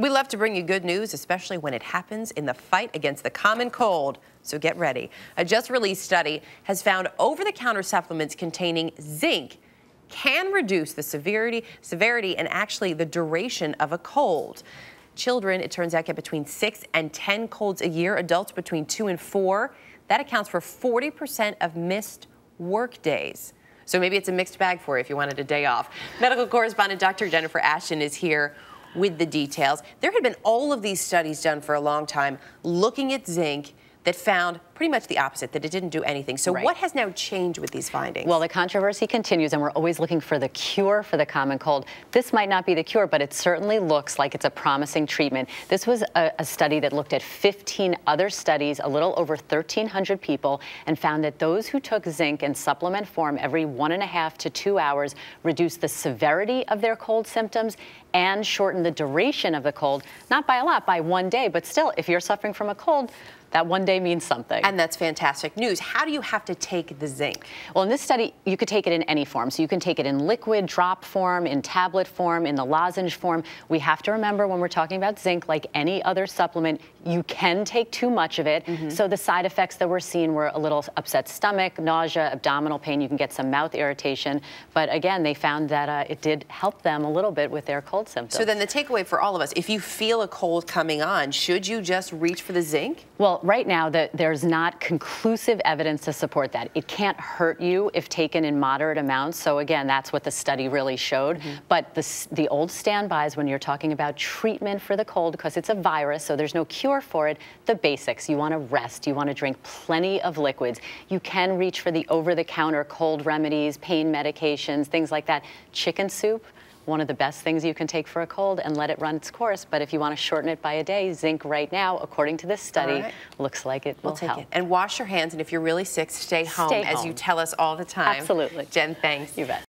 We love to bring you good news, especially when it happens in the fight against the common cold. So get ready. A just released study has found over the counter supplements containing zinc can reduce the severity, severity and actually the duration of a cold. Children, it turns out, get between six and 10 colds a year, adults between two and four. That accounts for 40% of missed work days. So maybe it's a mixed bag for you if you wanted a day off. Medical correspondent Dr. Jennifer Ashton is here with the details. There had been all of these studies done for a long time looking at zinc that found pretty much the opposite, that it didn't do anything. So right. what has now changed with these findings? Well, the controversy continues, and we're always looking for the cure for the common cold. This might not be the cure, but it certainly looks like it's a promising treatment. This was a, a study that looked at 15 other studies, a little over 1,300 people, and found that those who took zinc in supplement form every one and a half to two hours reduced the severity of their cold symptoms and shortened the duration of the cold, not by a lot, by one day, but still, if you're suffering from a cold, that one day means something. And that's fantastic news. How do you have to take the zinc? Well, in this study, you could take it in any form. So you can take it in liquid, drop form, in tablet form, in the lozenge form. We have to remember when we're talking about zinc, like any other supplement, you can take too much of it. Mm -hmm. So the side effects that we're seeing were a little upset stomach, nausea, abdominal pain. You can get some mouth irritation. But again, they found that uh, it did help them a little bit with their cold symptoms. So then the takeaway for all of us, if you feel a cold coming on, should you just reach for the zinc? Well, right now, the, there's not conclusive evidence to support that. It can't hurt you if taken in moderate amounts. So again, that's what the study really showed. Mm -hmm. But the, the old standbys when you're talking about treatment for the cold, because it's a virus, so there's no cure for it, the basics. You want to rest. You want to drink plenty of liquids. You can reach for the over-the-counter cold remedies, pain medications, things like that. Chicken soup, one of the best things you can take for a cold and let it run its course. But if you want to shorten it by a day, zinc right now, according to this study, right. looks like it will we'll take help. It. And wash your hands, and if you're really sick, stay home, stay as you tell us all the time. Absolutely. Jen, thanks. You bet.